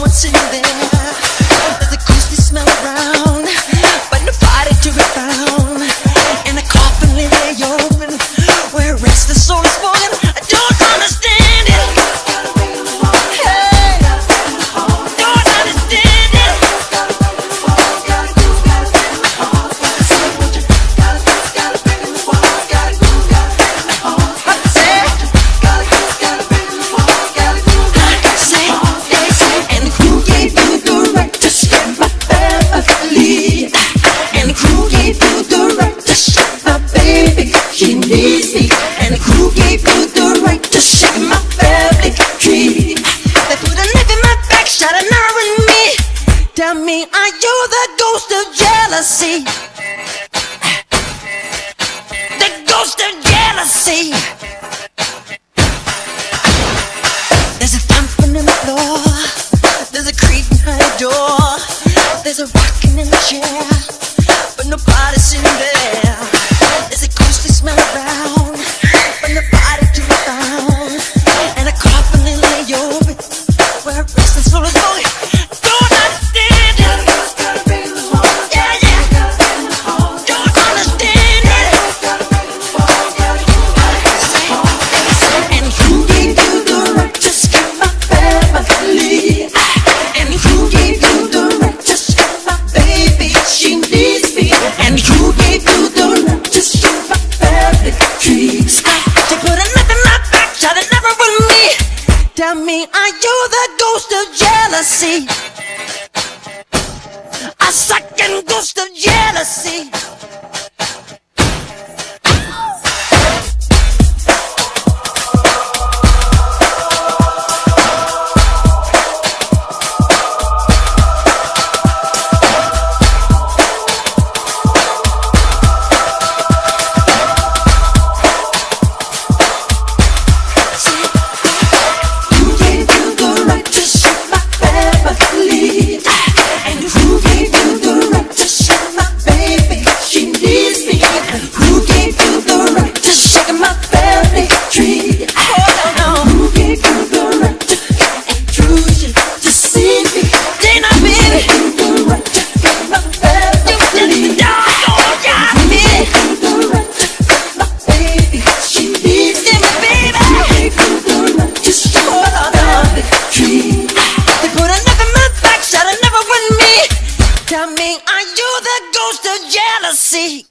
what's in there. she needs me. And who gave you the right to shake my family tree. They put a knife in my back, shot an arrow in me. Tell me, are you the ghost of jealousy? The ghost of jealousy. There's a thump in the floor. There's a creak behind the door. There's a rock me, are you the ghost of jealousy? A second ghost of jealousy. The jealousy.